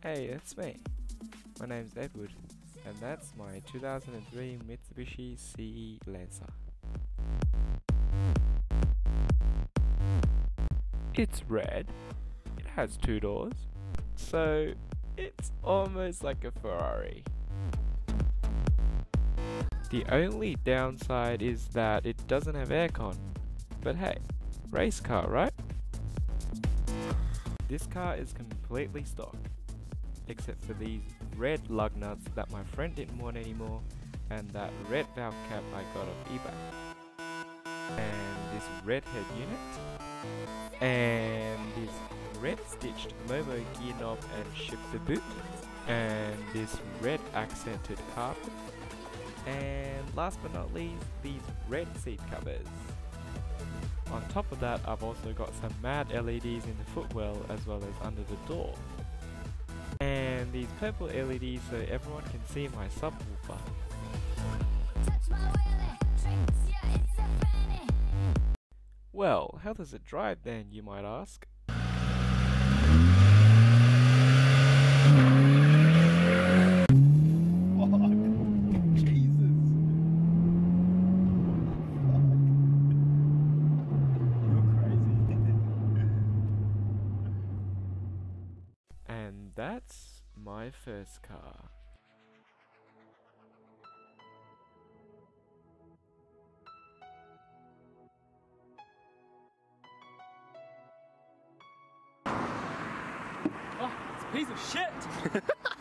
Hey, it's me. My name's Edward, and that's my 2003 Mitsubishi CE Lancer. It's red, it has two doors, so it's almost like a Ferrari. The only downside is that it doesn't have aircon, but hey, race car, right? This car is completely stock, except for these red lug nuts that my friend didn't want anymore, and that red valve cap I got off eBay. And this red head unit, and this red stitched Momo gear knob and shifter boot, and this red accented carpet, and last but not least, these red seat covers. On top of that, I've also got some mad LEDs in the footwell as well as under the door. And these purple LEDs so everyone can see my subwoofer. Well, how does it drive then, you might ask? And that's my first car. Oh, it's a piece of shit!